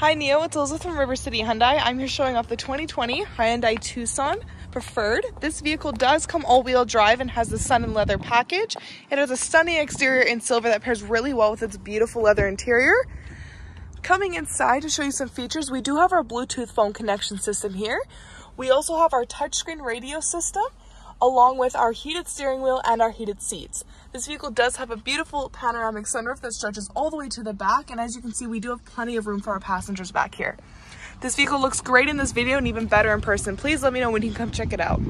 Hi Neno, it's Elizabeth from River City Hyundai. I'm here showing off the 2020 Hyundai Tucson Preferred. This vehicle does come all-wheel drive and has the sun and leather package. It has a stunning exterior in silver that pairs really well with its beautiful leather interior. Coming inside to show you some features, we do have our Bluetooth phone connection system here. We also have our touchscreen radio system along with our heated steering wheel and our heated seats. This vehicle does have a beautiful panoramic sunroof that stretches all the way to the back, and as you can see, we do have plenty of room for our passengers back here. This vehicle looks great in this video and even better in person. Please let me know when you can come check it out.